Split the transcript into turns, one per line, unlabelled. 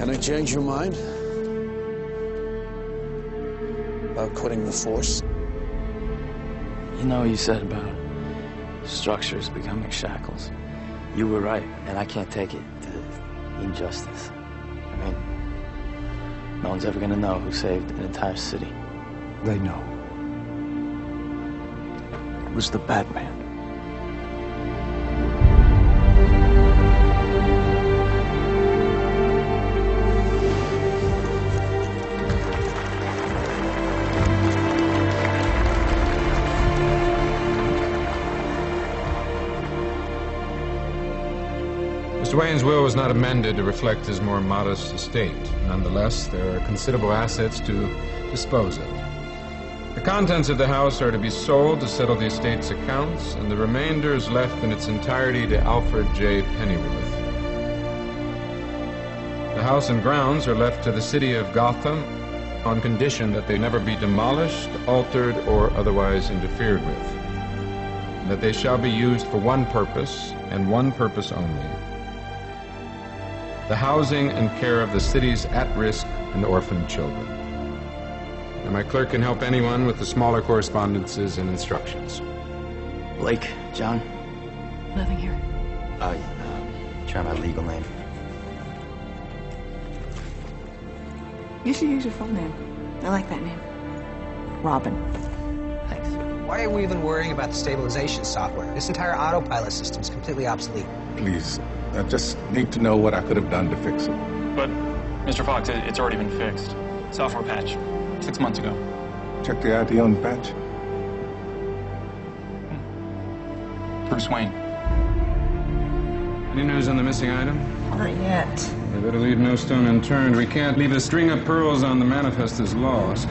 Can I change your mind? About quitting the force?
You know what you said about structures becoming shackles. You were right, and I can't take it, the injustice. I mean, no one's ever gonna know who saved an entire city.
They know. It was the Batman.
Mr. Wayne's will was not amended to reflect his more modest estate. Nonetheless, there are considerable assets to dispose of. The contents of the house are to be sold to settle the estate's accounts, and the remainder is left in its entirety to Alfred J. Pennyworth. The house and grounds are left to the city of Gotham on condition that they never be demolished, altered, or otherwise interfered with. And that they shall be used for one purpose, and one purpose only the housing and care of the city's at-risk and orphaned children. And my clerk can help anyone with the smaller correspondences and instructions.
Blake, John,
Nothing here.
I, uh, try my legal name.
You should use your full name. I like that name. Robin.
Thanks.
Why are we even worrying about the stabilization software? This entire autopilot system is completely obsolete.
Please, I just need to know what I could have done to fix it.
But, Mr. Fox, it, it's already been fixed. Software patch. Six months ago.
Check the ID on the patch. Hmm.
Bruce Wayne.
Any news on the missing item?
Not yet.
We better leave no stone unturned. We can't leave a string of pearls on the manifest as lost.